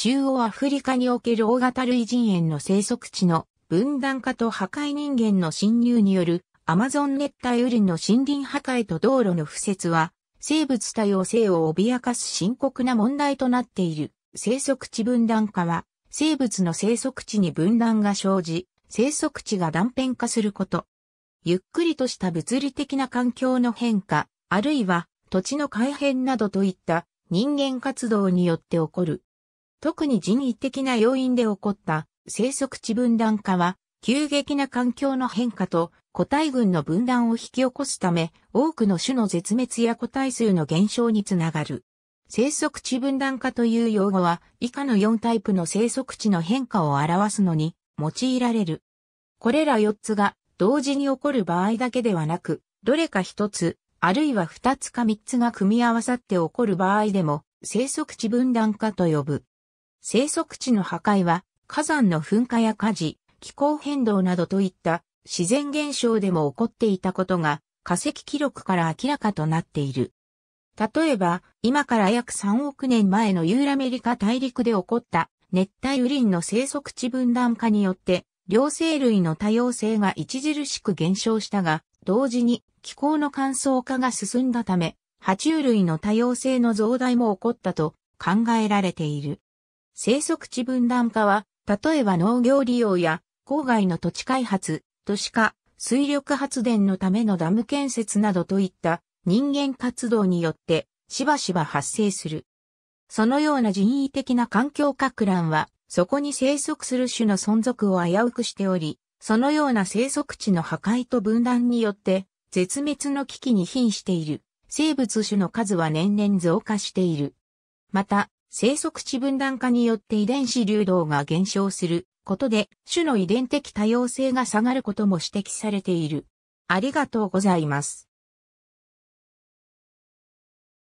中央アフリカにおける大型類人猿の生息地の分断化と破壊人間の侵入によるアマゾン熱帯雨林の森林破壊と道路の敷設は生物多様性を脅かす深刻な問題となっている生息地分断化は生物の生息地に分断が生じ生息地が断片化すること。ゆっくりとした物理的な環境の変化、あるいは土地の改変などといった人間活動によって起こる。特に人為的な要因で起こった生息地分断化は、急激な環境の変化と個体群の分断を引き起こすため、多くの種の絶滅や個体数の減少につながる。生息地分断化という用語は、以下の4タイプの生息地の変化を表すのに用いられる。これら4つが同時に起こる場合だけではなく、どれか1つ、あるいは2つか3つが組み合わさって起こる場合でも、生息地分断化と呼ぶ。生息地の破壊は、火山の噴火や火事、気候変動などといった自然現象でも起こっていたことが化石記録から明らかとなっている。例えば、今から約3億年前のユーラメリカ大陸で起こった熱帯雨林の生息地分断化によって、両生類の多様性が著しく減少したが、同時に気候の乾燥化が進んだため、爬虫類の多様性の増大も起こったと考えられている。生息地分断化は、例えば農業利用や郊外の土地開発、都市化、水力発電のためのダム建設などといった人間活動によってしばしば発生する。そのような人為的な環境拡乱は、そこに生息する種の存続を危うくしており、そのような生息地の破壊と分断によって絶滅の危機に瀕している生物種の数は年々増加している。また、生息地分断化によって遺伝子流動が減少することで種の遺伝的多様性が下がることも指摘されている。ありがとうございます。